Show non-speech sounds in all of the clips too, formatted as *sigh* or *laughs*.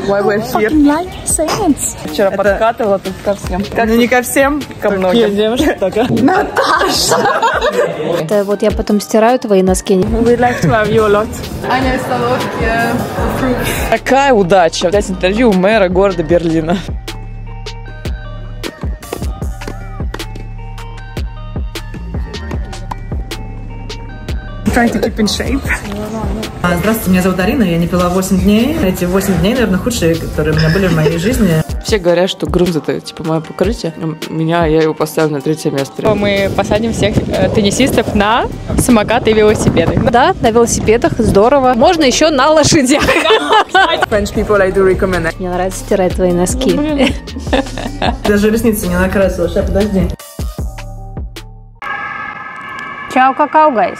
Why we're here? like science. Вчера подкатывала тут ко всем. Как, ну не ко всем, ко многим. девушки *laughs* только. Это вот я потом стираю твои носки. We like to have you a lot. Аня Столовки, Какая удача взять интервью у мэра города Берлина. Trying to keep in shape. А, Здравствуйте, меня зовут Арина, я не пила 8 дней. Эти 8 дней, наверное, худшие, которые у меня были в моей жизни. Все говорят, что грунт это типа мое покрытие. У Меня я его поставлю на третье место. Мы посадим всех э, теннисистов на самокаты и велосипеды. Да, на велосипедах, здорово. Можно еще на лошадях. French people I do recommend. Мне нравится стирать твои носки. Даже ресницы не накрасила. Сейчас, подожди. Ciao, cacao, guys.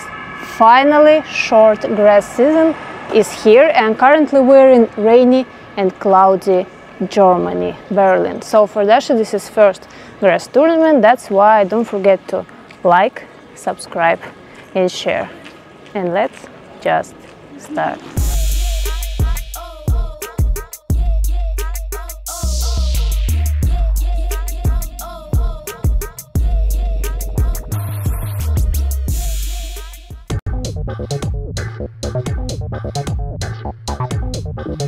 Finally, short grass season is here, and currently we're in rainy and cloudy Germany, Berlin. So for Dasha, this is first grass tournament. That's why don't forget to like, subscribe, and share. And let's just start. Thank you.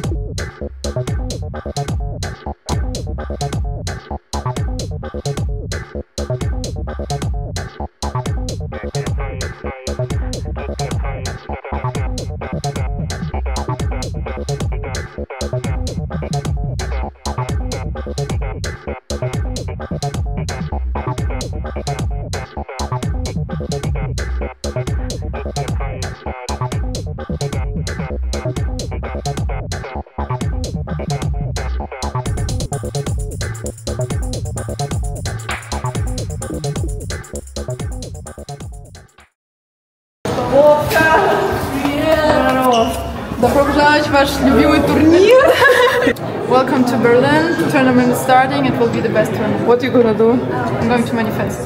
be the best tournament. What you gonna do? I'm going to manifest.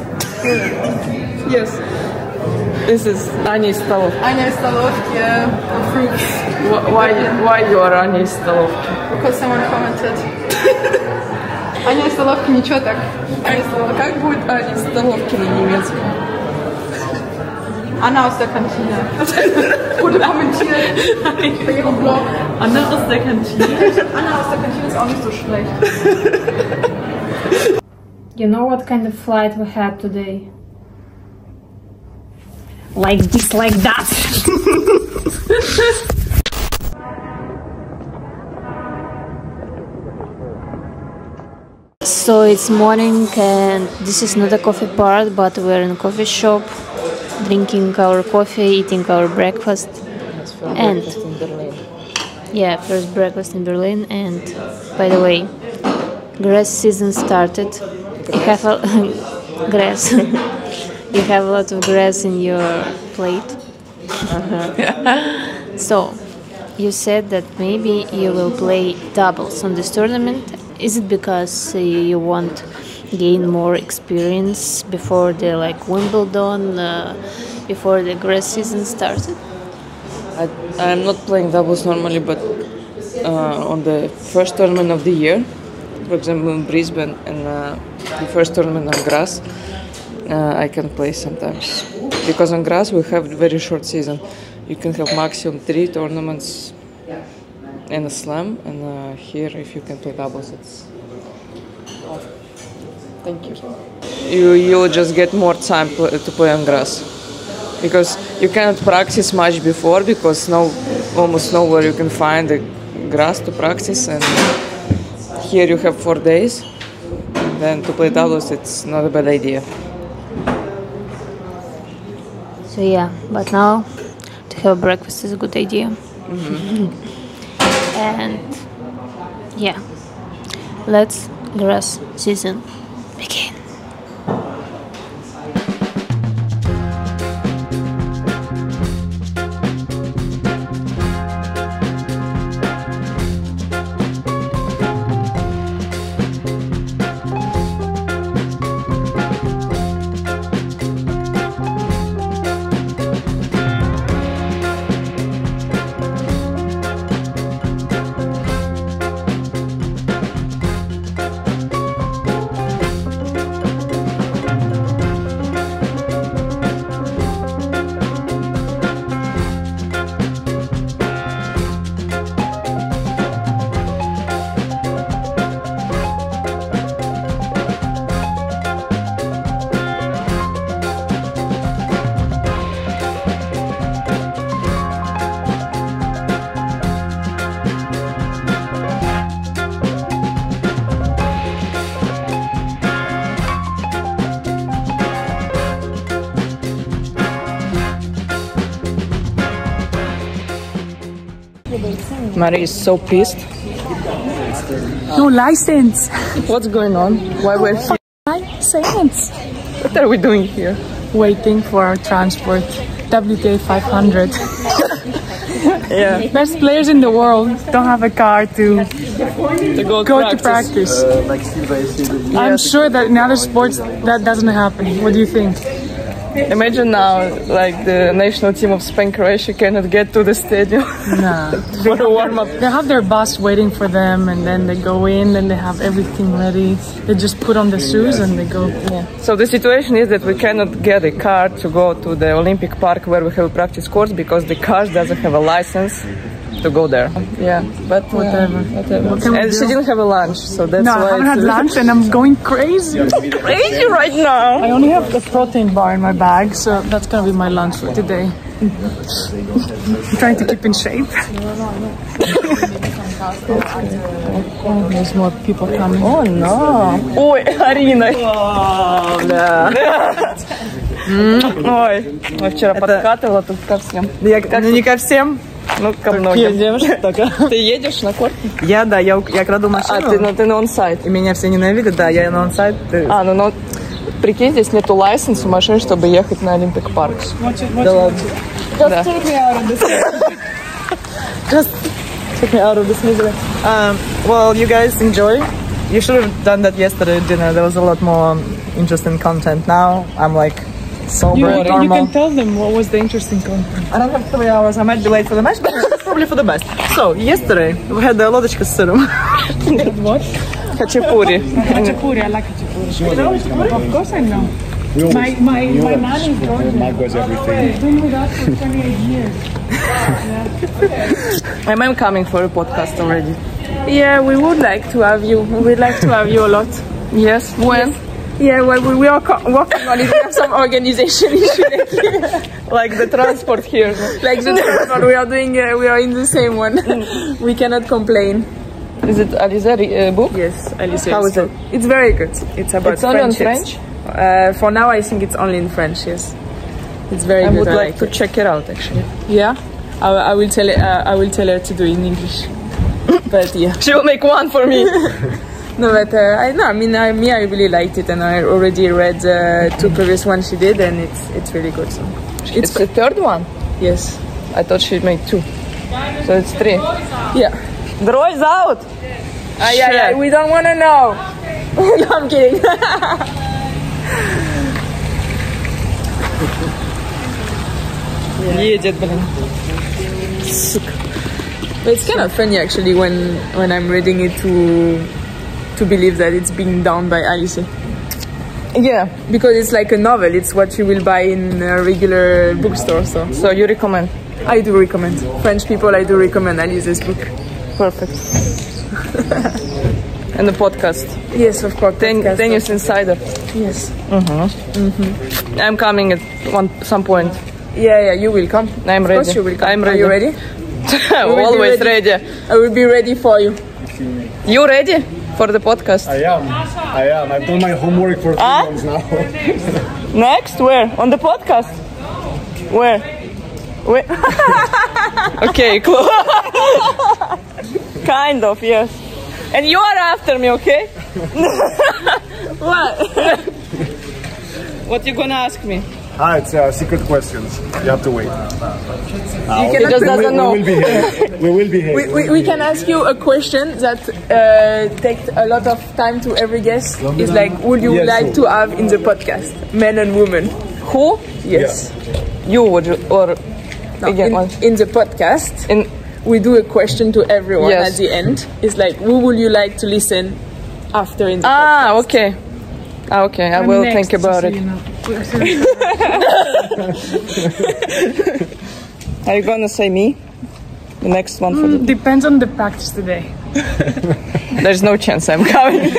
Yes. This is Аня из столовки. Аня из столовки. uh, Fruits. Wh- Why, why you are Аня из столовки? Because someone commented. Аня из столовки ничего так. Аня из столовки. Как будет Аня из столовки на немецком? Anna aus der Kantine. Wurde kommentiert. Bei ihrem Blog. Anna aus der Kantine. Anna aus der Kantine ist auch nicht so schlecht. *laughs* You know what kind of flight we had today? Like this, like that. *laughs* so it's morning and this is not a coffee part but we're in a coffee shop drinking our coffee eating our breakfast and yeah first breakfast in berlin and by the way grass season started. You have a *laughs* grass. *laughs* You have a lot of grass in your plate. *laughs* So you said that maybe you will play doubles on this tournament. Is it because uh, you want gain more experience before the like wimbledon uh, before the grass season started? I, I'm not playing doubles normally, but uh, on the first tournament of the year, for example in Brisbane and uh, the first tournament on grass, uh, I can play sometimes. Because on grass we have very short season. You can have maximum three tournaments in a slam, and uh, here if you can play doubles, it's. Thank you. You you just get more time pl- to play on grass because you cannot practice much before because no almost nowhere you can find the grass to practice and here you have four days. And then to play doubles it's not a bad idea. So yeah but now to have breakfast is a good idea. Mm-hmm. *laughs* And yeah let's grass season begin Marie is so pissed. No license. What's going on? Why we're here? License. What are we doing here? Waiting for our transport. WTA 500. Yeah, Best players in the world don't have a car to to go, go to practice. I'm sure that in other sports that doesn't happen. What do you think? Imagine now, like the national team of Spain Croatia cannot get to the stadium Nah. *laughs* for a warm up. They have their bus waiting for them, and then they go in, and they have everything ready. They just put on the shoes and they go. Yeah. So the situation is that we cannot get a car to go to the Olympic Park where we have a practice course because the car doesn't have a license to go there. Yeah, but Whatever. whatever. What can we and she do? didn't have a lunch, so that's No, I why haven't had *laughs* it's lunch, and I'm going crazy. crazy right now. I only have a protein bar in my bag, so that's gonna be my lunch for today. *laughs* I'm trying to keep in shape. oh, *laughs* there's more people coming. О, no. Ой, Арина. да. Ой, мы вчера подкатывала тут ко всем. Я, ну, не ко всем. Ну, ко многим. девушки только. Ты едешь на корт? Я, да, я, я краду машину. А, ты, ну, ты на онсайт. И меня все ненавидят, да, я на онсайт. ты- А, ну, ну, прикинь, здесь нету лайсенса машин, чтобы ехать на Олимпик Парк. Да ладно. Да. Took me out of this misery. Um, well, you guys enjoy. You should have done that yesterday dinner. There was a lot more interesting content. Now I'm like sober, You, and you normal. can tell them what was the interesting content. I don't have three hours. I might be late for the match, but it's *laughs* probably for the best. So yesterday we had the лодочка с сыром. What? Хачапури. Hachapuri, I like hachapuri. Of course I know. My, my, my nanny is Georgian. was everything. I've been with us for 28 years. *laughs* Am I coming for a podcast already? Yeah, we would like to have you. We'd like to have you a lot. Yes. When? Yeah, well, we, we are working on it. We have some organization *laughs* issue, Like the transport here. like the transport, we are doing. Uh, we are in the same one. we cannot complain. Is it Aliza uh, book? Yes, Alicia. How is it? It's very good. It's about It's only on friendships. French? Uh, for now, I think it's only in French. Yes, it's very I good. would I like like to it. check it out actually. Yeah, I, I will tell. Uh, I will tell her to do it in English. *laughs* but yeah. She will make one for me. *laughs* No, but uh, I no, I mean, I, me, I really liked it, and I already read uh, two previous ones she did, and it's it's really good. So it's the third one. yes, I thought she made two. So it's three. yeah. Droi's out! Ah, yeah, yeah, Shit. we don't want to know. no, *laughs* I'm kidding. *laughs* Едет, блин. But it's kind of funny actually when when I'm reading it to to believe that it's being done by Alice Yeah. because it's like a novel. It's what you will buy in a regular bookstore. So So you recommend? I do recommend French people. I do recommend Alice's book. Perfect. *laughs* and the podcast. Yes, of course. Ten, podcast. Tennis Insider. Yes. Mm-hmm. Mm-hmm. I'm coming at one some point. Yeah, yeah. You will come. I'm of ready. course you will come. I'm Are you ready? *laughs* Always ready. ready. I will be ready for you. You ready for the podcast? I am. I am. I've done my homework for three Ah? months now. *laughs* Next, where? On the podcast? Where? Where? *laughs* okay, cool. *laughs* kind of, yes. And you are after me, okay? what? what you gonna ask me? Ah, it's uh, secret questions. You have to wait. You He cannot just We will, doesn't know. we will behave. We will behave. We, we, we can ask you a question that uh, takes a lot of time to every guest. Is like, would you Yes, like so- to have in the podcast, men and women? Who? Yes. You would or No, again? in, one. in the podcast, In we do a question to everyone Yes. at the end. It's like, who would you like to listen after in the ah, okay. Ah, okay. I will think about it. you know. Are you gonna say me? The next one mm, the depends on the practice today. *laughs* There's no chance I'm coming. *laughs*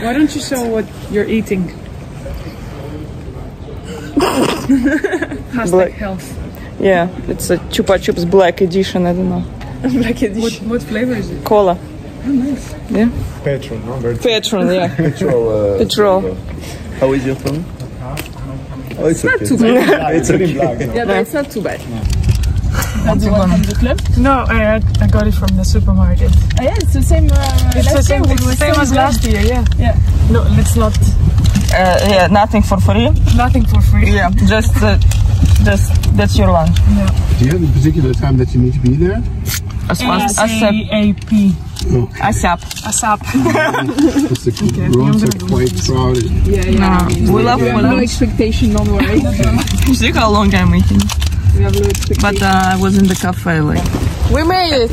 Why don't you show what you're eating? *laughs* Hashtag black. health. Yeah, it's a Chupa Chups Black Edition, I don't know. black Edition. What, what flavor is it? Cola. Yeah. Petron, no? Very Petron. Yeah. *laughs* Petrol. Uh, Petrol. How is your phone? Oh, it's, okay. Too bad. *laughs* it's in black. yeah, but it's not too bad. That's the one from the club? No, I, I got it from the supermarket. Oh, yeah, it's the same. Uh, It's the same, it's the same as last year, yeah. Yeah. No, it's not Uh, yeah, nothing for free. nothing for free. Yeah, just, uh, just that's your lunch. Do you have a particular time that you need to be there? As fast as ASAP. ASAP. ASAP. Because the rooms are quite crowded. yeah We love, we love. expectation, don't worry. *laughs* See how long I'm waiting. But uh, I was in the cafe like. We made it.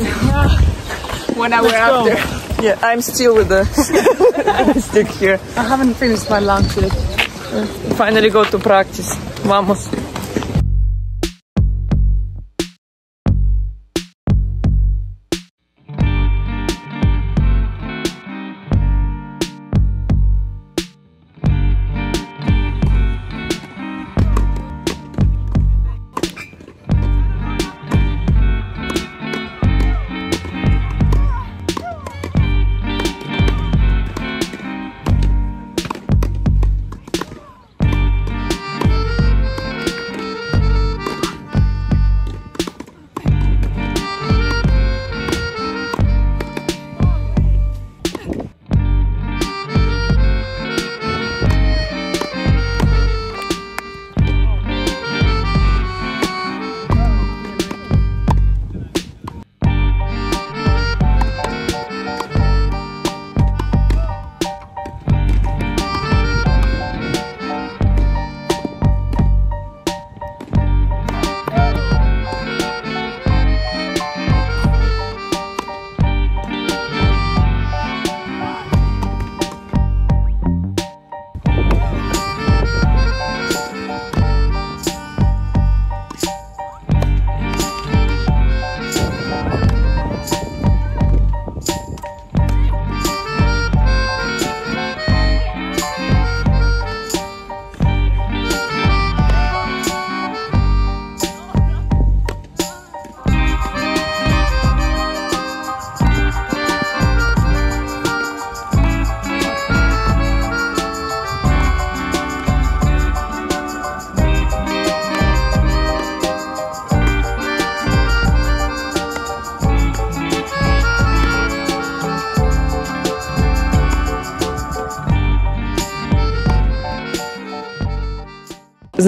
One hour after. Yeah, I'm still with the *laughs* stick here. I haven't finished my lunch yet. Finally go to practice. Vamos.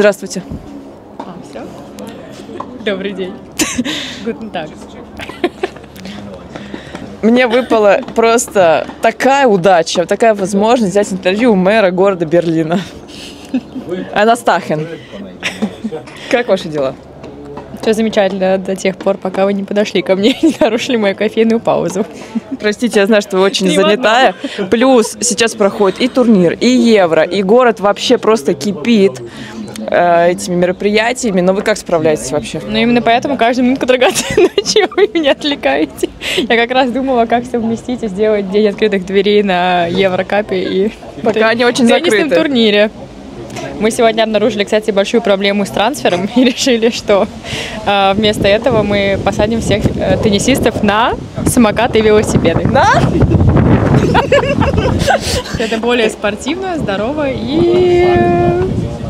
Здравствуйте. Добрый день. Guten Tag. Мне выпала просто такая удача, такая возможность взять интервью у мэра города Берлина. Анастахен. Как ваши дела? Все замечательно до тех пор, пока вы не подошли ко мне и *laughs* не нарушили мою кофейную паузу. Простите, я знаю, что вы очень Три занятая. Плюс сейчас проходит и турнир, и евро, и город вообще просто кипит э, этими мероприятиями. Но вы как справляетесь вообще? Но именно поэтому каждую минуту дорогоценную, *laughs* ночью вы меня отвлекаете. Я как раз думала, как совместить и сделать день открытых дверей на Еврокапе и Пока они очень теннисном закрыты. турнире. Мы сегодня обнаружили, кстати, большую проблему с трансфером *laughs* и решили, что э, вместо этого мы посадим всех э, теннисистов на самокаты и велосипеды. Да? *laughs* Это более спортивно, здорово и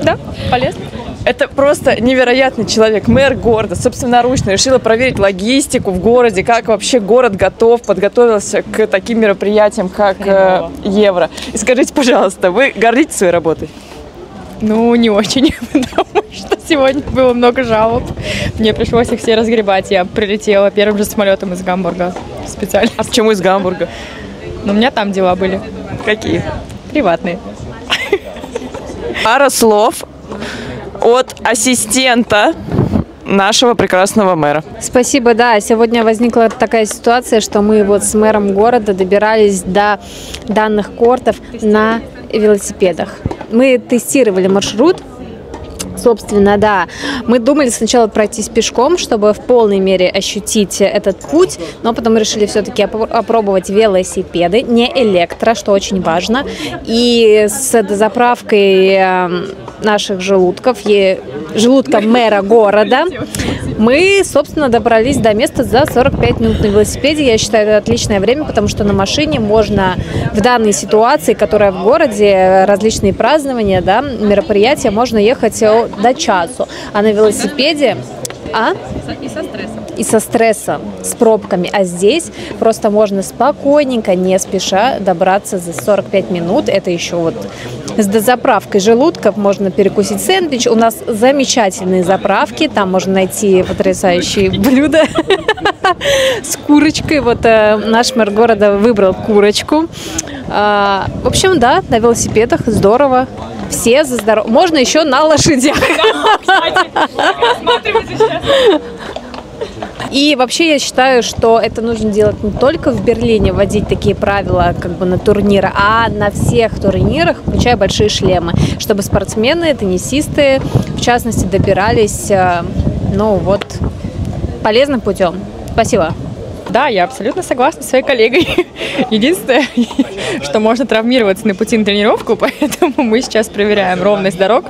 да, полезно. Это просто невероятный человек, мэр города, собственноручно решила проверить логистику в городе, как вообще город готов, подготовился к таким мероприятиям, как э, Евро. И скажите, пожалуйста, вы гордитесь своей работой? Ну, не очень, *laughs* потому что сегодня было много жалоб. Мне пришлось их все разгребать. Я прилетела первым же самолетом из Гамбурга специально. А почему из Гамбурга? Но у меня там дела были Какие? приватные. Пара слов от ассистента нашего прекрасного мэра. Спасибо, да. Сегодня возникла такая ситуация, что мы вот с мэром города добирались до данных кортов на велосипедах. Мы тестировали маршрут, Собственно, да. Мы думали сначала пройтись пешком, чтобы в полной мере ощутить этот путь, но потом решили все-таки опробовать велосипеды, не электро, что очень важно. И с дозаправкой э, наших желудков, желудка мэра города, мы, собственно, добрались до места за 45 минут на велосипеде. Я считаю, это отличное время, потому что на машине можно в данной ситуации, которая в городе, различные празднования, да, мероприятия, можно ехать до часу. А на велосипеде А? И со стрессом. и со стрессом, с пробками. А здесь просто можно спокойненько, не спеша добраться за 45 минут. Это еще вот с дозаправкой желудка можно перекусить сэндвич. У нас замечательные заправки. Там можно найти потрясающие блюда *laughs* с курочкой. Вот э, наш мэр города выбрал курочку. А, в общем, да, на велосипедах здорово. Все за здоровье. Можно еще на лошадях. И вообще я считаю, что это нужно делать не только в Берлине, вводить такие правила как бы на турниры, а на всех турнирах, включая большие шлемы, чтобы спортсмены, теннисисты, в частности, добирались, э, ну вот, полезным путем. Спасибо. Да, я абсолютно согласна с своей коллегой. *laughs* Единственное, *laughs* что можно травмироваться на пути на тренировку, *laughs* поэтому мы сейчас проверяем ровность дорог.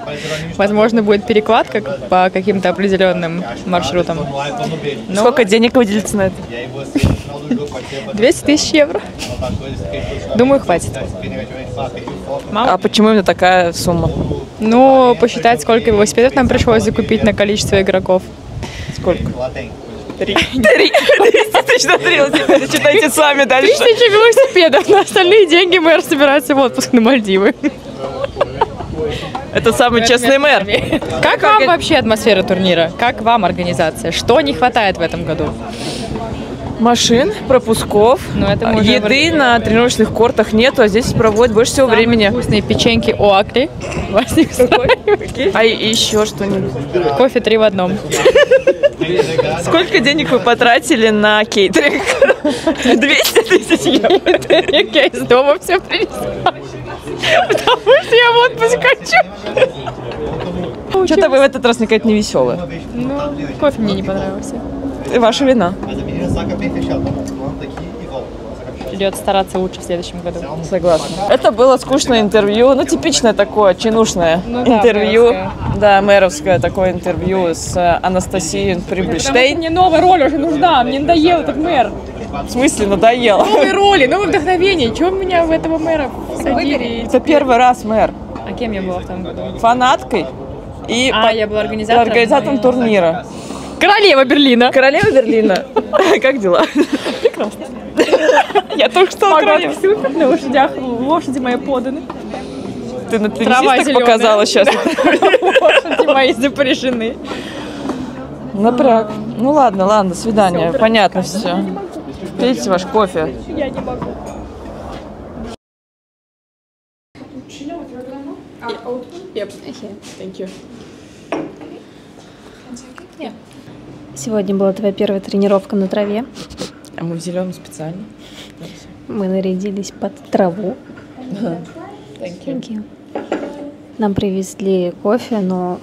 Возможно, будет перекладка по каким-то определенным маршрутам. Но Сколько денег выделится на это? 200 тысяч евро. Думаю, хватит. А почему именно такая сумма? Ну, посчитать, сколько велосипедов нам пришлось закупить на количество игроков. Сколько? Три. *laughs* Три. 200 тысяч на три. Читайте сами дальше. Тысяча велосипедов. На остальные деньги мэр собирается в отпуск на Мальдивы. Это самый честный мэр. Как вам вообще атмосфера турнира? Как вам организация? Что не хватает в этом году? Машин, пропусков, Ну, это еды на тренировочных кортах нету, а здесь проводят больше всего времени. Вкусные печеньки Оакли. *laughs* Вас не? А еще что-нибудь. Кофе три в одном. *laughs* Сколько денег вы потратили на кейтеринг? *laughs* 200 тысяч евро. Я из дома все принесла. Потому что я в отпуск хочу. Что-то вы в этот раз никак не веселые. Ну, кофе мне не понравился. Ваша вина. Придется стараться лучше в следующем году. Согласна. Это было скучное интервью, ну типичное такое, чинушное Ну да, интервью. мэровское. Да, мэровское такое интервью с э, Анастасией Прибельштейн. Мне новая роль уже нужна, мне надоел этот мэр. В смысле надоело? Новые *laughs* роли, новое вдохновение. Чего меня в этого мэра садили? Это первый раз мэр. А кем я была в том году? Фанаткой и А, по- я была организатором. организатором турнира. Королева Берлина. Королева Берлина. *laughs* Как дела? Прекрасно. Я только что королева. супер, на лошадях. Лошади мои поданы. Ты на зелёная. показала сейчас. *laughs* Лошади мои запряжены. Напряг. Ну ладно, ладно, до свидания. Понятно все. Пейте ваш кофе. Я не могу. Сегодня была твоя первая тренировка на траве. А мы в зеленом специально. Мы нарядились под траву. Thank you. Thank you. Нам привезли кофе, но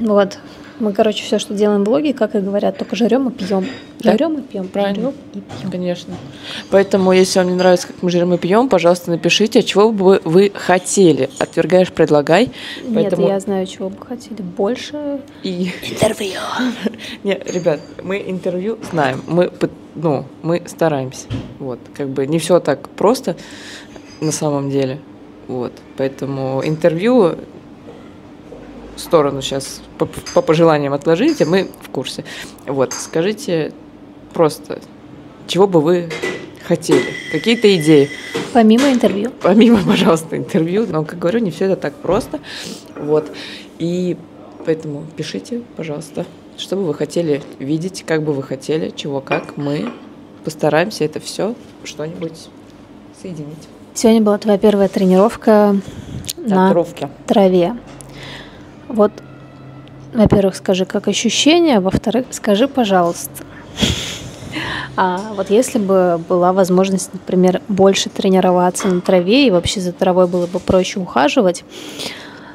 вот мы, короче, все, что делаем в блоге, как и говорят, только жрем и пьем. Да. Жрем и пьем, Правильно. жрем и пьем. Конечно. Поэтому, если вам не нравится, как мы жрем и пьем, пожалуйста, напишите, чего бы вы хотели. Отвергаешь, предлагай. Поэтому Нет, я знаю, чего бы хотели. Больше и... Интервью. *laughs* Не, ребят, мы интервью знаем. Мы, ну, мы стараемся. Вот, как бы не все так просто на самом деле. Вот, поэтому интервью в сторону сейчас по, по пожеланиям отложите, мы в курсе. Вот, скажите просто, чего бы вы хотели, какие-то идеи. помимо интервью. Помимо, пожалуйста, интервью. Но, как говорю, не все это так просто. Вот. И поэтому пишите, пожалуйста, что бы вы хотели видеть, как бы вы хотели, чего как. Мы постараемся это все что-нибудь соединить. Сегодня была твоя первая тренировка на Татуировки. траве. Вот, во-первых, скажи, как ощущения, во-вторых, скажи, пожалуйста. А вот если бы была возможность, например, больше тренироваться на траве и вообще за травой было бы проще ухаживать,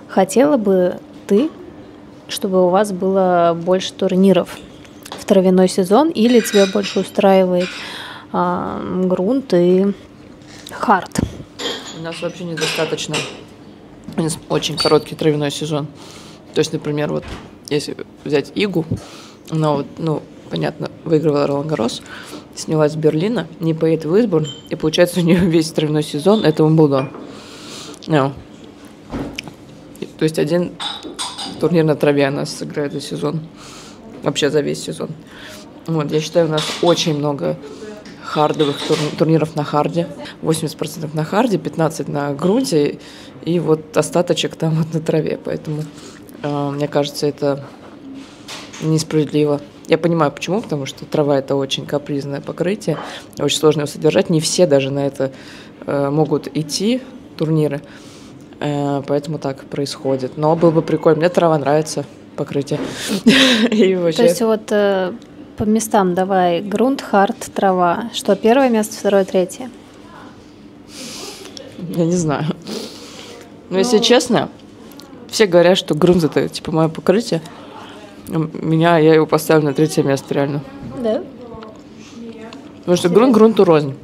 хотела бы ты, чтобы у вас было больше турниров в травяной сезон, или тебя больше устраивает а, грунт и хард? У нас вообще недостаточно. У нас очень короткий травяной сезон. То есть, например, вот если взять Игу, она вот, ну, понятно, выигрывала Ролан Гарос, снялась с Берлина, не поедет в Истборн, и получается у нее *laughs* весь травяной сезон это Уимблдон. Ну. И- То есть один турнир на траве она сыграет за сезон. Вообще за весь сезон. Вот, я считаю, у нас очень много хардовых тур- турниров на харде. 80% на харде, 15% на грунте, и вот остаточек там вот на траве. Поэтому, э, мне кажется, это несправедливо. Я понимаю, почему, потому что трава это очень капризное покрытие, очень сложно его содержать. Не все даже на это э, могут идти турниры, Э, поэтому так происходит. Но было бы прикольно. Мне трава нравится покрытие. *laughs* То есть вот э, по местам давай грунт, хард, трава. Что первое место, второе, третье? Я не знаю. Но если честно, все говорят, что грунт это типа мое покрытие. Меня, я его поставлю на третье место, реально. Да. Потому что грунт грунту рознь.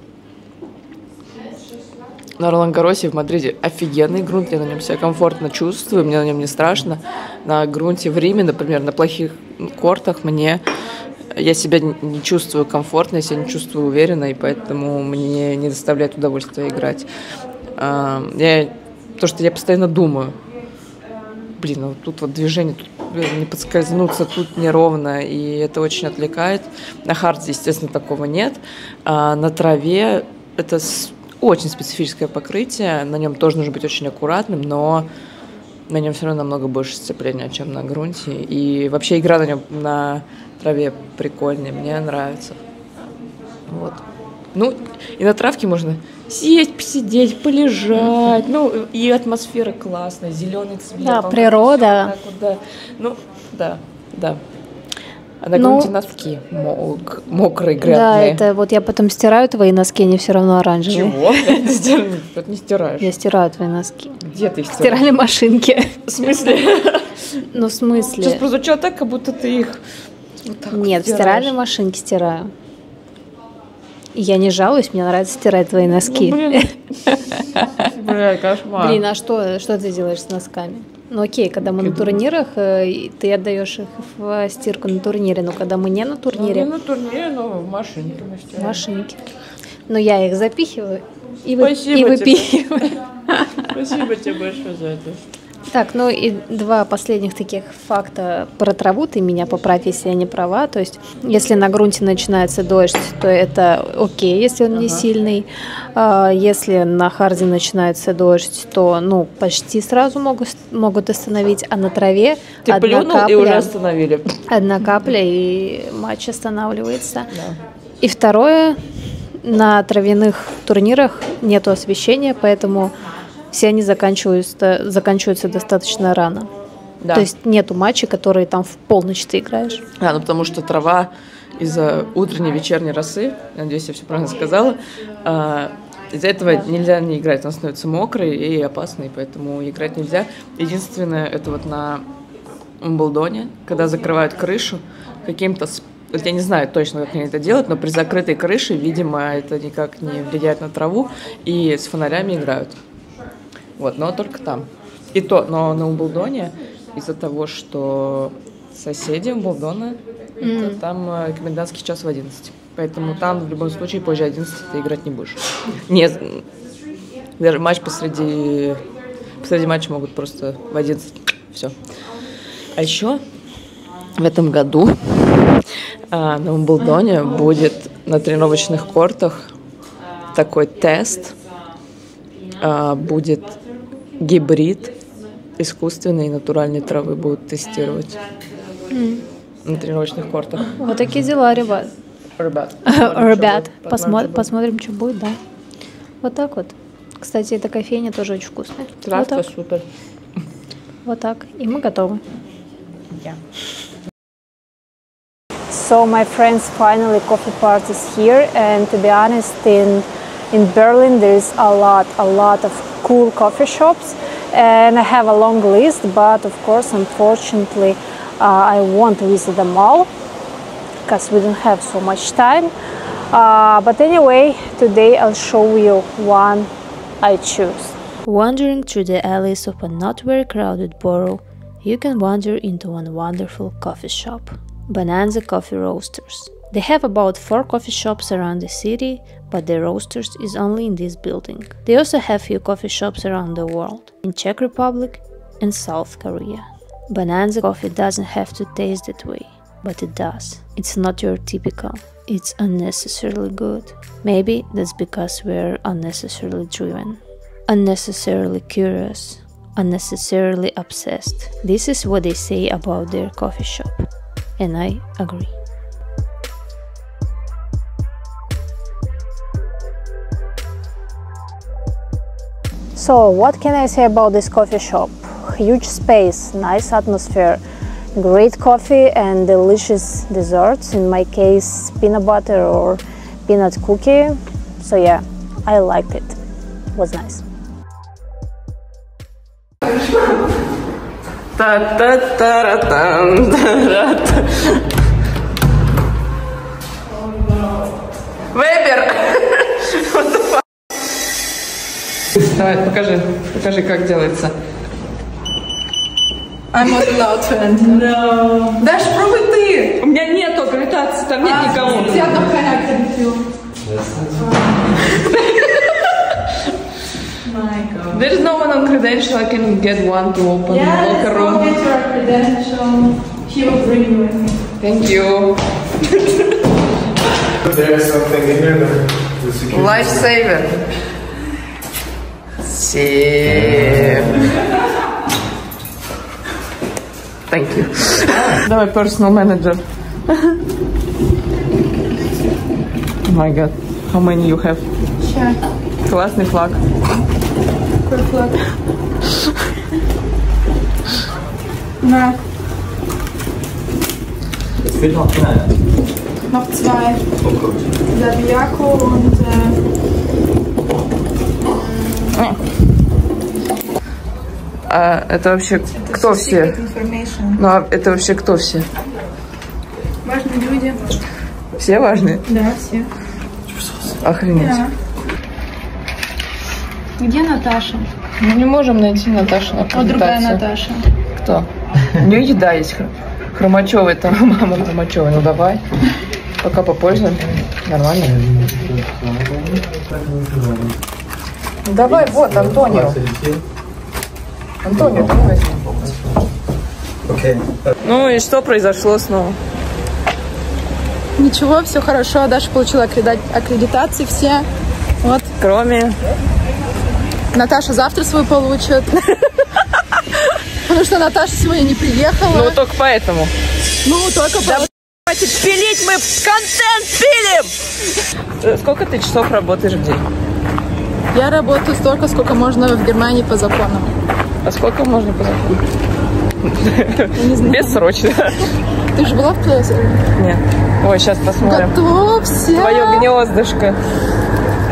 На Ролангаросе в Мадриде офигенный грунт, я на нем себя комфортно чувствую, мне на нем не страшно. На грунте в Риме, например, на плохих кортах мне я себя не чувствую комфортно, я себя не чувствую уверенно, и поэтому мне не доставляет удовольствия играть. Я, то, что я постоянно думаю, блин, ну вот тут вот движение, тут не подскользнуться, тут неровно, и это очень отвлекает. На харде, естественно, такого нет. А на траве это очень специфическое покрытие, на нем тоже нужно быть очень аккуратным, но на нем все равно намного больше сцепления, чем на грунте. И вообще игра на нем на траве прикольная, мне нравится. Вот. Ну, и на травке можно сесть, посидеть, полежать. Ну, и атмосфера классная, зеленый цвет. Да, природа. так да. Ну, да, да. А на Ну, грунте носки мок- мокрые, Да, грязные. это вот я потом стираю твои носки, они все равно оранжевые. Чего? *laughs* Тут не стираешь. Я стираю твои носки. Где ты их стираешь? стиральной машинке. В смысле? Ну, в Сейчас смысле? прозвучало так, как будто ты их вот так Нет, в стиральной машинке стираю. Я не жалуюсь, мне нравится стирать твои носки. Ну, блин. *laughs* Бля, кошмар. Блин, а что, что ты делаешь с носками? Ну окей, когда мы на турнирах, э, ты отдаешь их в стирку на турнире, но когда мы не на Ну, турнире, на турнире, но в машинке мы в стираем. машинке. Но я их запихиваю и, вы- и тебе. выпихиваю. *laughs* Спасибо тебе большое за это. Так, ну и два последних таких факта про траву. Ты меня поправь, если я не права. То есть, если на грунте начинается дождь, то это окей, если он не сильный. А, если на харде начинается дождь, то, ну, почти сразу могут, могут остановить. А на траве Ты одна плюнул капля, и уже остановили. одна капля, и матч останавливается. И второе, на травяных турнирах нету освещения, поэтому все они заканчиваются, заканчиваются достаточно рано. Да. То есть нету матчей, которые там в полночь ты играешь. А, ну потому что трава из-за утренней вечерней росы, надеюсь, я все правильно сказала, а, из-за этого нельзя не играть, она становится мокрой и опасной, поэтому играть нельзя. Единственное, это вот на Умблдоне, когда закрывают крышу каким-то вот я не знаю точно, как они это делают, но при закрытой крыше, видимо, это никак не влияет на траву, и с фонарями играют. Вот, но только там. И то, но на Умблдоне из-за того, что соседи Умблдона, это там э, комендантский час в 11. Поэтому там в любом случае позже 11 ты играть не будешь. Нет, даже матч посреди, посреди матча могут просто в 11. Все. А еще в этом году а, на Умблдоне будет на тренировочных кортах такой тест. А, будет гибрид искусственной и натуральной травы будут тестировать на тренировочных кортах. Вот такие дела, ребят. Ребят, *laughs* Ребят, посмотрим, посмо- что будет. посмотрим, что будет, да. Вот так вот. Кстати, эта кофейня тоже очень вкусная. Вот Травка так, супер. вот так. И мы готовы. So my friends, finally coffee party is here, and to be honest, in in Berlin there is a lot, a lot of cool coffee shops, and I have a long list. But of course, unfortunately, uh, I won't visit them all because we don't have so much time. Uh, but anyway, today I'll show you one I choose. Wandering through the alleys of a not very crowded borough, you can wander into one wonderful coffee shop. Bonanza Coffee Roasters. They have about four coffee shops around the city, but their roasters is only in this building. They also have few coffee shops around the world, in Czech Republic and South Korea. Bonanza coffee doesn't have to taste that way, but it does. It's not your typical. It's unnecessarily good. Maybe that's because we're unnecessarily driven, unnecessarily curious, unnecessarily obsessed. This is what they say about their coffee shop, and I agree. So what can I say about this coffee shop? Huge space, nice atmosphere, great coffee and delicious desserts, in my case peanut butter or peanut cookie. So yeah, I liked it, it was nice. Weber! Давай, покажи, покажи, как делается. I'm not allowed to enter. No. Даш, пробуй ты! У меня нету гравитации, там нет никого. Я там коннектор пил. There is no one on credential. I can get one to open locker room. get your credential. He will bring you in. Thank you. There's something in here. The, the security. Lifesaver. See. Thank you. Давай, personal manager. Oh my god. How many you have? Сейчас. Классный флаг. Какой флаг? Na. Noch zwei. Sabiaco und äh, А это вообще кто все? Ну, а это вообще кто все? Важные люди. Все важные? Да, все. Охренеть. Да. Где Наташа? Мы не можем найти Наташу на А другая. Наташа. Кто? У нее еда есть. Хр- Хромачевый, там *laughs* мама Хромачевой. Ну давай. Пока попользуемся. Нормально. Давай, вот, Антонио. Антонио, давай возьмем. Ну и что произошло снова? Ничего, все хорошо. Даша получила аккредитации все. Вот. Кроме... Наташа завтра свой получит. *laughs* Потому что Наташа сегодня не приехала. Ну, только поэтому. Ну, только по- Хватит пилить, мы контент пилим! Э, Сколько ты часов работаешь в день? Я работаю столько, сколько можно в Германии по законам. А сколько можно по закону? Бессрочно. Ты же была в Плезере? Нет. Ой, сейчас посмотрим. Готовься! Твое гнездышко.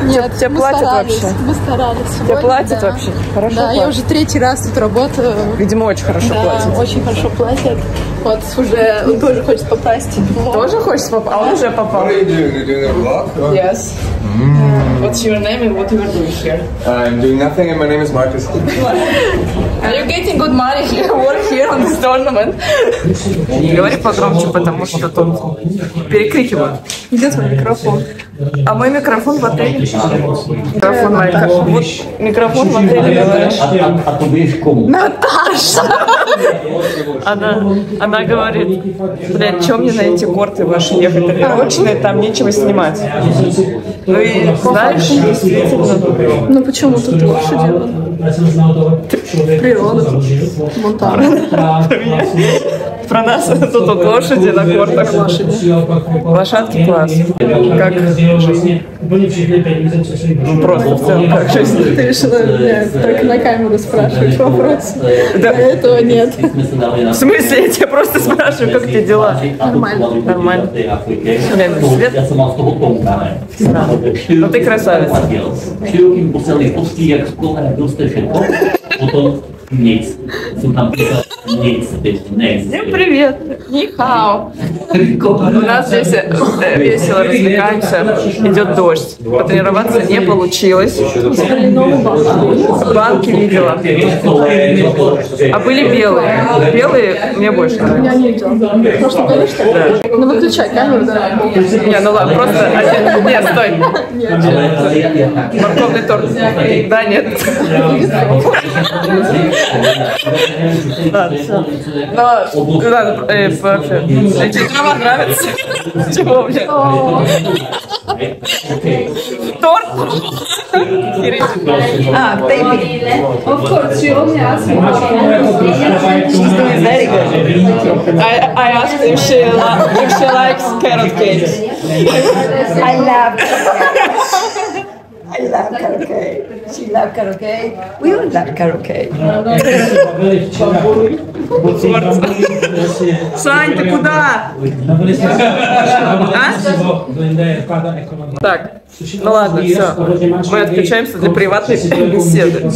Нет, тебе мы платят старались, вообще? Мы старались. Тебе Сегодня, платят да. вообще? Хорошо Да, я платят? уже третий раз тут работаю. Видимо, очень хорошо да, платят. очень хорошо платят. Вот уже он тоже хочет попасть. Тоже хочешь попасть? А он уже попал. What are you doing? You're doing a vlog? Huh? Yes. What's your name and what you are doing here? I'm doing nothing, and my name is Marcus. *laughs* Are you getting good money here? *laughs* Work here on this tournament? Говори погромче, потому что тут перекрикивают. Где твой микрофон? А мой микрофон в отеле. Микрофон мой. Вот микрофон в отеле, говоришь. Наташа! Она, она говорит, блядь, чем мне на эти корты ваши ехать тренировочные, там нечего снимать. Ну и знаешь, действительно, Ну почему тут лошади? Природа. Монтана. про нас тут вот лошади на кортах. Лошадки класс. Как жизнь? Ну просто в целом как жизнь. Ты решила меня только на камеру спрашивать вопрос. До этого нет. В смысле, я тебя просто спрашиваю, как тебе дела? Нормально. Нормально. Свет. No ty krasavec. ですけど、nic, teď nic. Всем привет! Нихао! У нас здесь э, весело развлекаемся, идет дождь. Потренироваться не получилось. Банки видела. А были белые. Белые мне больше Я нравятся. не видела. Ну выключай камеру, да. Не, ну ладно, просто один... Нет, стой. Морковный торт. Да, нет. Да, So, Но, да, э, вообще, эти трава нравится. Чего, блядь? Торт? А, тейпинг. Of course, she only asked me. I, I asked if she, li- if she likes carrot cakes. I love I love karaoke. She love karaoke. We all love karaoke. Сань, ты куда? А? Так, ну ладно, все. Мы отключаемся для приватной беседы.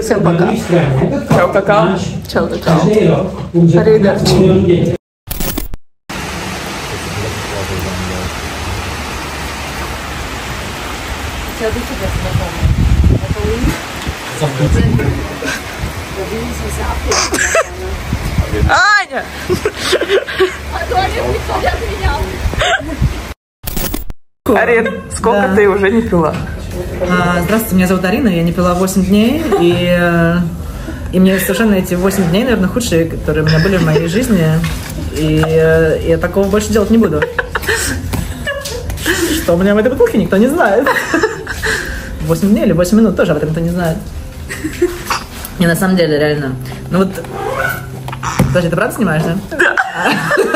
Всем пока. Чао, какао. Ciao, ciao. Arrivederci. Аня! Арин, сколько ты уже не пила? А, Здравствуйте, меня зовут Арина, я не пила 8 дней, и, э, и мне совершенно эти 8 дней, наверное, худшие, которые у меня были в моей жизни, и э, я такого больше делать не буду. Что у меня в этой бутылке, никто не знает. 8 дней или 8 минут тоже об этом никто не знает. Не, на самом деле, реально. Ну вот... Подожди, ты правда снимаешь, да? Да.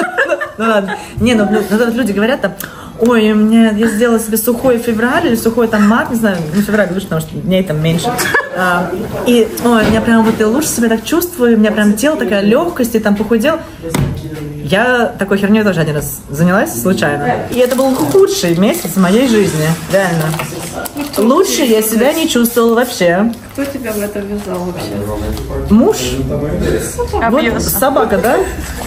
*laughs* Ну ладно. Не, ну, ну, ну, вот люди говорят там, ой, у меня, я сделала себе сухой февраль или сухой там март, не знаю, ну февраль лучше, потому что дней там меньше. А, и, ой, я прям вот и лучше себя так чувствую, у меня прям тело такая легкость, и там похудел. Я такой херней тоже один раз занялась случайно. И это был худший месяц в моей жизни, реально. Лучше я себя не чувствовала вообще. Кто тебя в это ввязал вообще? Муж? Вот собака, да?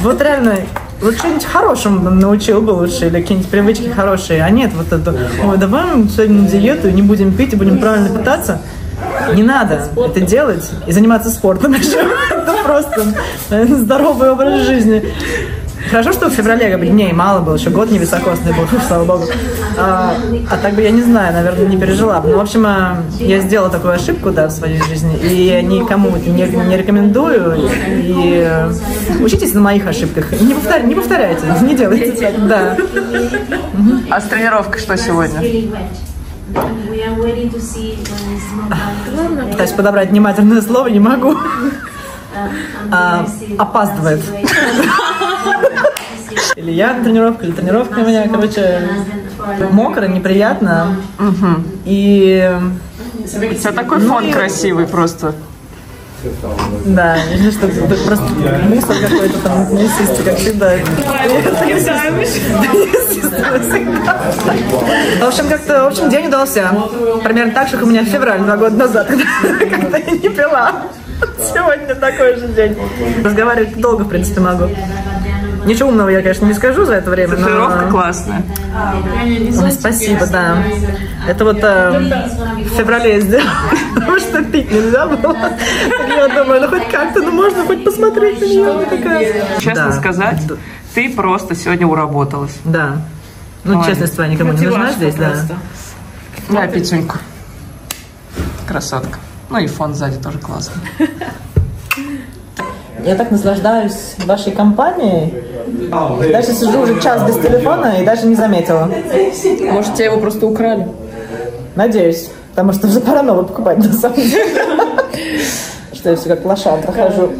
Вот реально, вот что-нибудь хорошему научил бы лучше, или какие-нибудь привычки хорошие. А нет, вот это, ой, давай мы сегодня диету, не будем пить и будем правильно питаться. Не надо это делать и заниматься спортом *laughs* еще. Это просто здоровый образ жизни. Хорошо, что в феврале как бы, дней мало было, еще год невисокосный был, *laughs* слава богу. А, а так бы я не знаю, наверное, не пережила бы. Ну, в общем, а, я сделала такую ошибку, да, в своей жизни, и я никому не, не рекомендую. И э, учитесь на моих ошибках. Не, повтор- не повторяйте, не делайте так, да. *laughs* А с тренировкой что сегодня? *laughs* Пытаюсь подобрать внимательное слово, не могу. А, опаздывает. *laughs* Или я на тренировку, или тренировка у меня, короче, мокро, неприятно. И... У тебя такой Ну фон и- красивый просто. Да, или что это просто мусор какой-то там мясистый, как всегда. В общем, как-то, в общем, день удался. Примерно так же, как у меня февраль два года назад, *laughs* когда я не пила. *laughs* Сегодня такой же день. Разговаривать долго, в принципе, могу. Ничего умного я, конечно, не скажу за это время, но... Татуировка классная. Ой, спасибо, да. Это вот э, в феврале я сделала, *laughs* потому что пить нельзя было. Я думаю, ну хоть как-то, ну можно хоть посмотреть на нее. Честно Да. сказать, ты просто сегодня уработалась. Да. Ну, Ой. честность твоя никому не нужна здесь, да. На, пятюньку. Красотка. Ну и фон сзади тоже классный. Я так наслаждаюсь вашей компанией. Даже сижу уже час без телефона и даже не заметила. Может, тебя его просто украли? Надеюсь. Потому что уже пора новый покупать, на самом деле. Что я все как лошадь прохожу.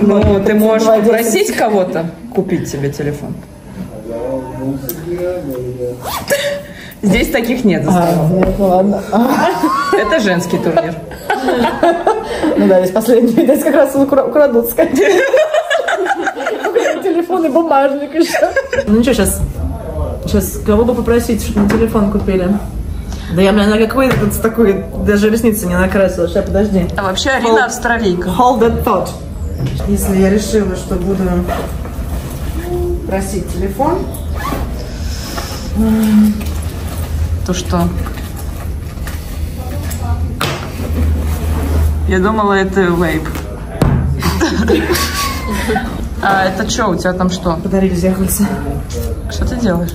Ну, ты можешь попросить кого-то купить тебе телефон. Здесь таких нет. А, нет, ладно. Это женский турнир. Ну да, здесь последний, здесь как раз укра- украдут, скорее. Телефон и бумажник еще. Ну ничего, сейчас, сейчас кого бы попросить, чтобы телефон купили? Да я, бля, на какой тут с такой, даже ресницы не накрасила. Сейчас, подожди. А вообще Арина австралийка. Hold that thought. Если я решила, что буду просить телефон, То что? Я думала, это вейп. *laughs* А это что, у тебя там что? подарили зеркальце. Что ты делаешь?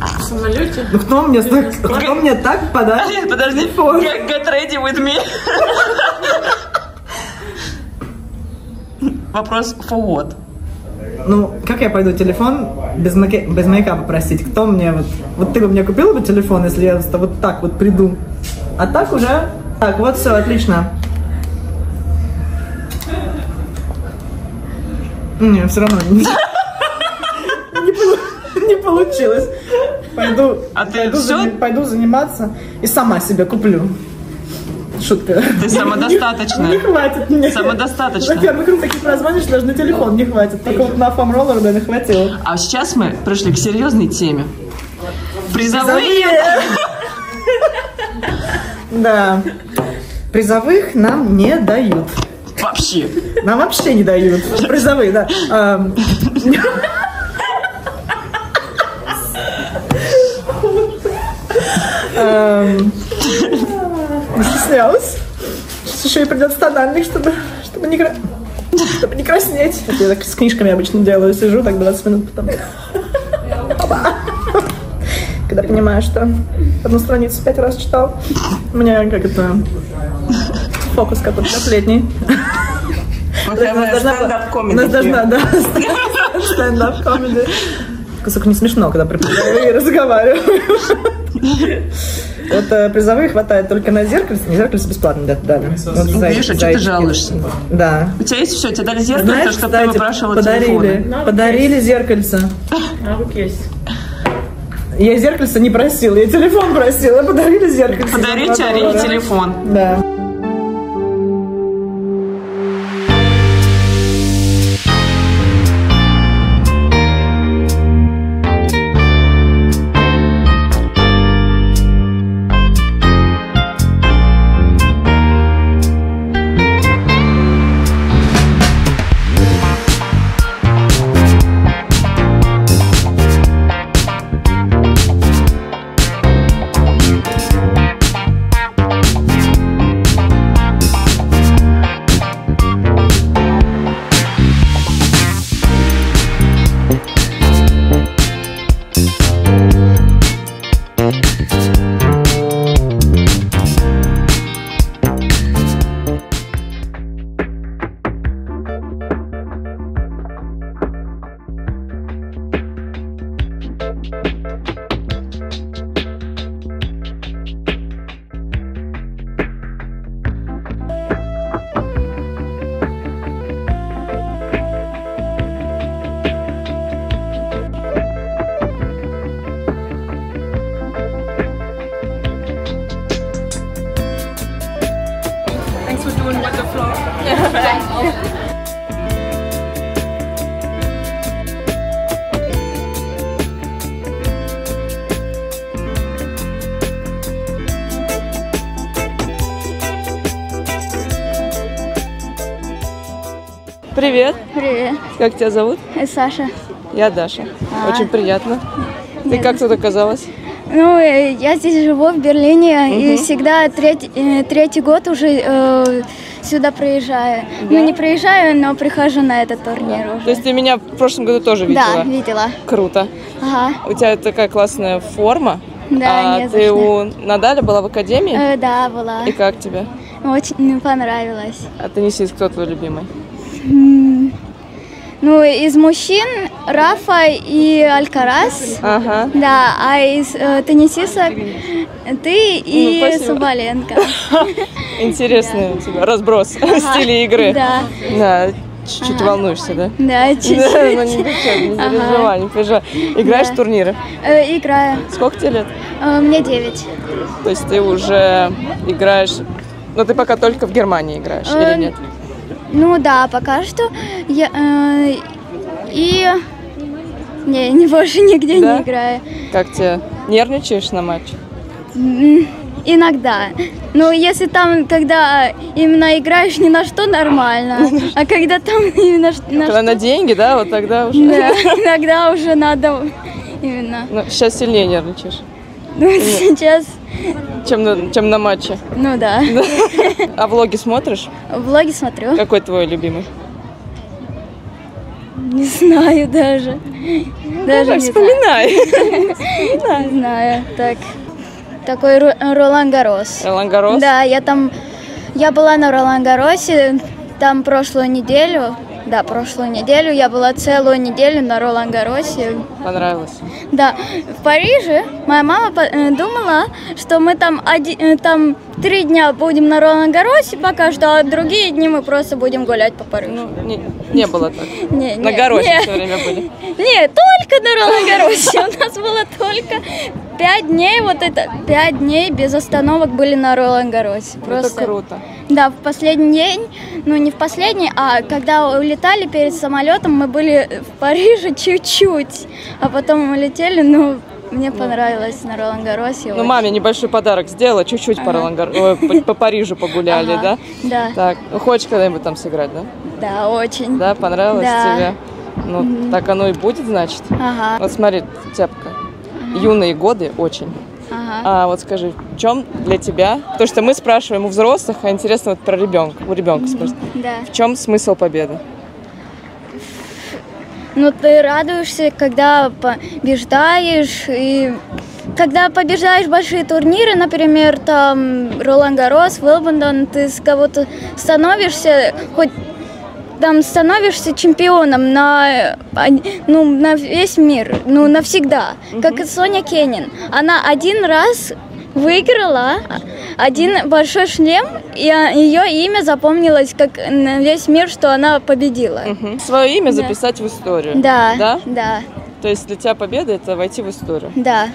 В самолете? Ну кто мне так, кто мне так подарит? *laughs* Подожди, get, get ready with me. *laughs* Вопрос for what? Ну, как я пойду телефон без, маки... без мейкапа просить? Кто мне вот... Вот ты бы мне купил бы телефон, если я вот так вот приду? А так уже... Так, вот все, отлично. Не, все равно не, *laughs* не, полу- не получилось. Пойду, А ты пойду, всё? зани- пойду заниматься и сама себе куплю. Шутка. Ты *laughs* самодостаточная. Не, хватит мне. Самодостаточная. Во-первых, на таких прозванишь, даже на телефон не хватит. Только вот на фом роллер да не хватило. А сейчас мы пришли к серьезной теме. Призовые! *laughs* Да. Призовых нам не дают. Вообще. Нам вообще не дают. Призовые, да. Ам, Ам, Застеснялась. Сейчас еще и придется тональник, чтобы, чтобы не чтобы не краснеть. Я так с книжками обычно делаю. Сижу так 20 минут потом. Опа. Когда понимаю, что одну страницу пять раз читал, у меня как это фокус какой-то. У нас должна- да, стендап комеди. Кусок не смешно, когда преподаю и разговариваю. Вот э, призовые хватает только на зеркальце, не зеркальце бесплатно да, дали. Вот Ну, видишь, а что ты жалуешься? Да. У тебя есть все? Тебе дали зеркало, Знаешь, чтобы ты выпрашивала подарили, телефоны. подарили зеркальце. Навык есть. Я зеркальце не просила, я телефон просила, подарили зеркальце. Подарите Два Арине телефон. Да. Привет. Привет, Как тебя зовут? Саша. Я Даша. А. Очень приятно. Ты как тут оказалась? Ну, э, я здесь живу в Берлине и Мгм. всегда третий, э, третий год уже э, сюда приезжаю. Ну, не приезжаю, но прихожу на этот турнир уже. То есть ты меня в прошлом году тоже видела? Да, видела. Круто. Ага. У тебя такая классная форма. Да, а не ты у Надаля была в академии? Э, да, была. И как тебе? Очень мне понравилось. А теннисист кто твой любимый? Ну, из мужчин Рафа и Алькарас. Ага. Да, а из э, теннисисток ты и Ну, спасибо. Соболенко. *laughs* Интересный у тебя разброс Ага. стилей игры. Да. Да, чуть-чуть волнуешься, да? Да, *laughs* чуть-чуть. Да, ну не переживай, не Ага. переживай, не переживай. Играешь Да. в турниры? Э, играю. Сколько тебе лет? Э, Мне 9. То есть ты уже играешь... Но ты пока только в Германии играешь, Э, или нет? Ну да, пока что. Я, э, и не, не больше нигде Да? не играю. Как тебе? Нервничаешь на матче? М, Иногда. Но если там, когда именно играешь ни на что, нормально. А когда там *laughs* именно на Когда на деньги, да, вот тогда уже... Да, *laughs* иногда уже надо именно. Ну, сейчас сильнее нервничаешь, Ну, *laughs* сейчас, чем на, чем на матче. ну *laughs* да. А влоги смотришь? Влоги смотрю. Какой твой любимый? Не знаю даже. Даже Давай, не вспоминай. знаю. *laughs* Не знаю. Так. Такой Ролан Гарос. Ролан Гарос? Да, я там, я была на Ролан Гаросе, там прошлую неделю Да, прошлую неделю. Я была целую неделю на Ролан Гаросе. Понравилось? Да, в Париже моя мама э, думала, что мы там, один, э, там три дня будем на Ролан Гаросе пока что, а другие дни мы просто будем гулять по Парижу. Ну, не, не было так. *laughs* Не, на не, Гаросе не. все время были. *laughs* Нет, только на Ролан Гаросе. У нас было только пять дней, вот это, пять дней без остановок были на Ролан Гаросе. Это круто. Да, в последний день, ну не в последний, а когда улетали перед самолетом, мы были в Париже чуть-чуть, а потом улетели, ну мне понравилось на Ролан Гаросе. Ну, маме небольшой подарок сделала, чуть-чуть по, Ага. Ролан Гар- ой, по, по Парижу погуляли, Ага, да? да. Так, ну, хочешь когда-нибудь там сыграть, да? Да, очень. Да, понравилось Да. тебе? Ну, так оно и будет, значит? Ага. Вот смотри, Тяпка, юные годы очень. Ага. А вот скажи, в чем для тебя, то, что мы спрашиваем у взрослых, а интересно вот про ребенка, у ребенка спросить, Да. в чем смысл победы? Ну, ты радуешься, когда побеждаешь, и когда побеждаешь большие турниры, например, там Ролан Гарос, Уилбендон, ты с кого-то становишься, хоть там становишься чемпионом на, ну, на весь мир, ну, навсегда. Как и Соня Кенин. Она один раз выиграла один большой шлем, и ее имя запомнилось как на весь мир, что она победила. Свое имя Да. записать в историю. Да, Да? да, То есть для тебя победа это войти в историю. да.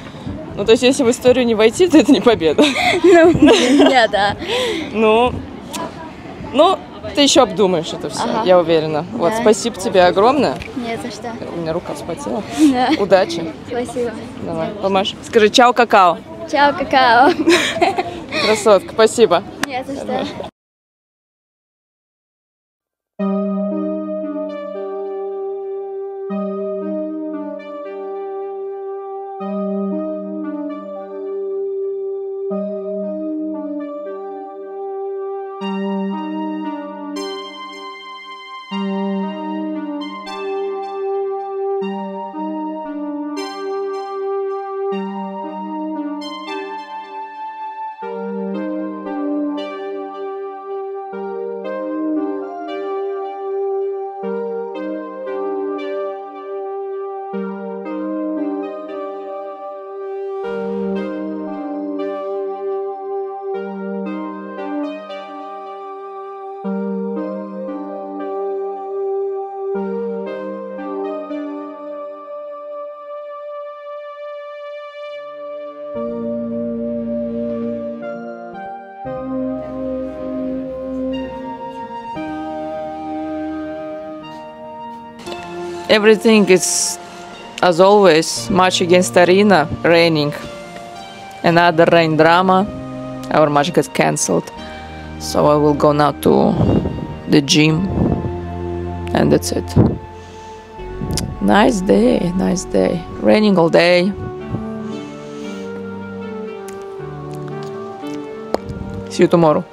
Ну, то есть, если в историю не войти, то это не победа. *laughs* Ну, я да. Ну, ну, ты еще обдумаешь это все, Ага. я уверена. Вот, Да. спасибо тебе огромное. Не за что. У меня рука вспотела. Да. Удачи. Спасибо. Давай, помашь. Скажи чао, какао. Чао, какао. *laughs* Красотка, спасибо. Не за что. Everything is, as always, match against Arena, raining. Another rain drama. Our match got cancelled. So I will go now to the gym. And that's it. Nice day, nice day. Raining all day. See you tomorrow.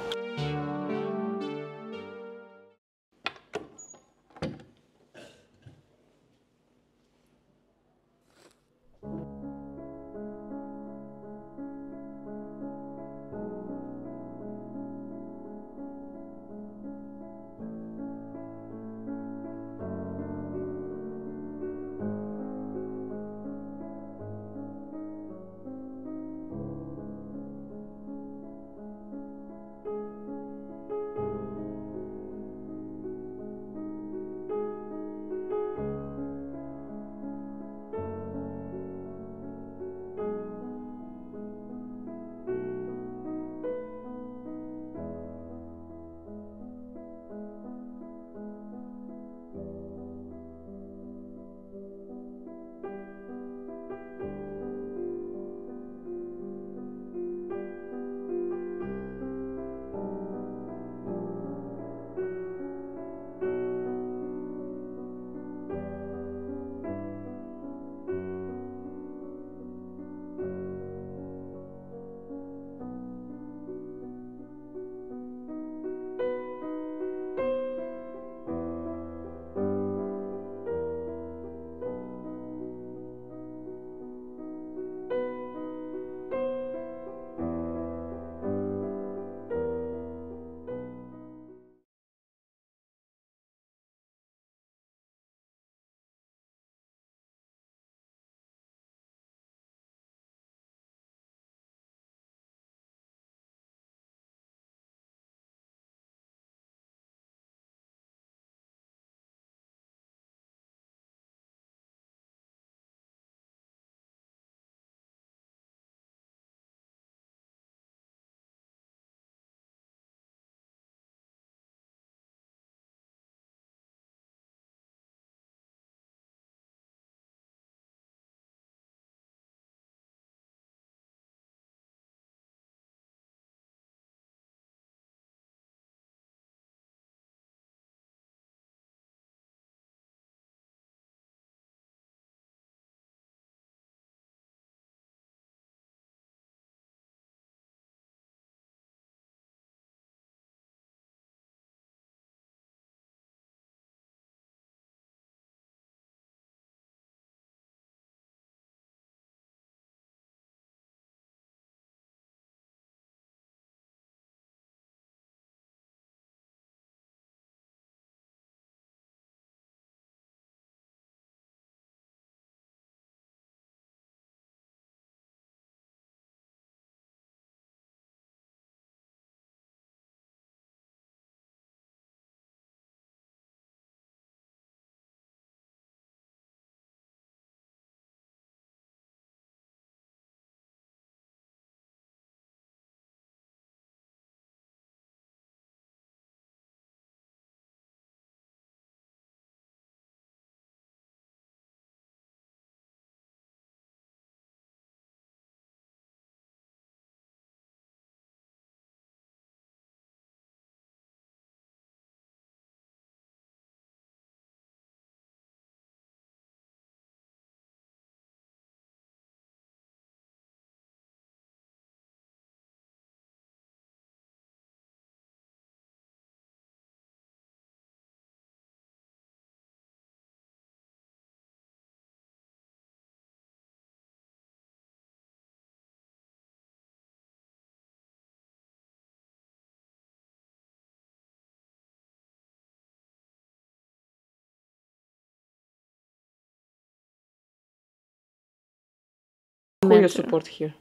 Who you support here?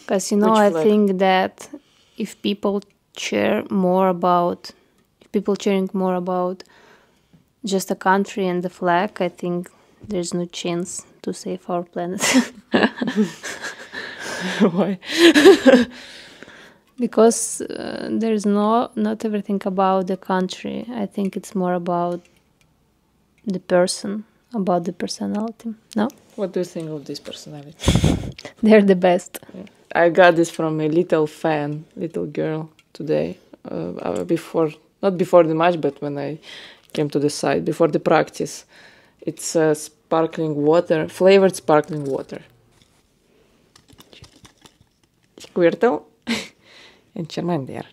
Because you know, I think that if people care more about, if people caring more about just a country and the flag, I think there's no chance to save our planet. *laughs* Why? *laughs* because uh, there's no not everything about the country. I think it's more about the person, about the personality. No, What do you think of this personality? *laughs* they're the best. I got this from a little fan, little girl today. Uh, uh, before, not before the match, but when I came to the site before the practice. It's uh, sparkling water, flavored sparkling water. Squirtle *laughs* and Charmander.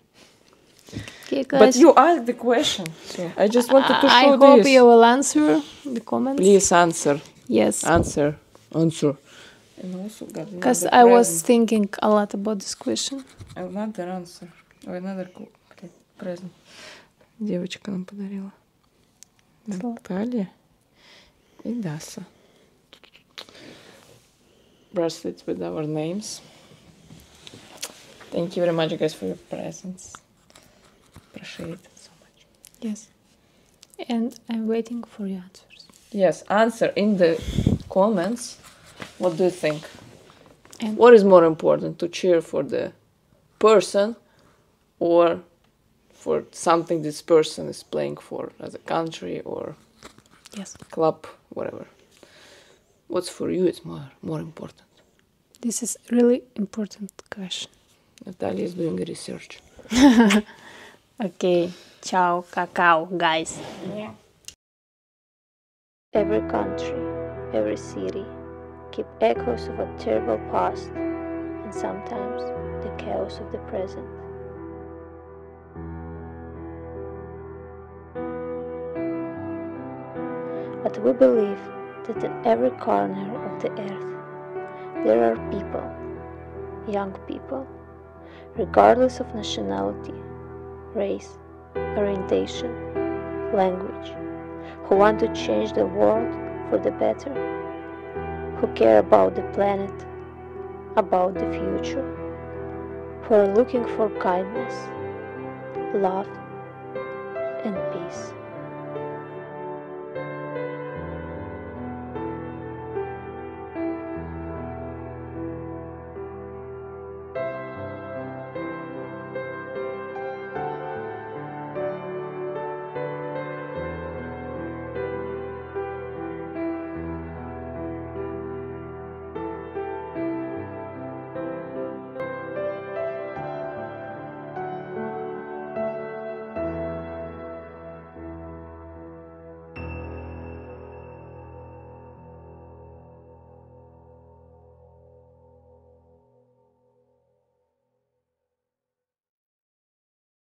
Okay, But you asked the question, so I just wanted to show I show hope this. you will answer the comments. Please answer. Yes. Answer. Answer. And also got Because another I was present. thinking a lot about this question. Another answer. Ой, another co- блин, present. Девочка нам подарила. Наталья и Даса. Bracelets with our names. Thank you very much, guys, for your presents. Appreciate it so much. Yes. And I'm waiting for your answers. Yes, answer in the comments. What do you think? And- what is more important to cheer for the person or for something this person is playing for as a country or Yes. club, whatever? What's for you is more more important. This is really important question. Natalia is doing research. *laughs* Okay. Ciao, cacao, guys. Every country, every city keep echoes of a terrible past and sometimes the chaos of the present. But we believe that in every corner of the earth there are people, young people, regardless of nationality, race, orientation, language, who want to change the world for the better, who care about the planet, about the future, who are looking for kindness, love, and peace.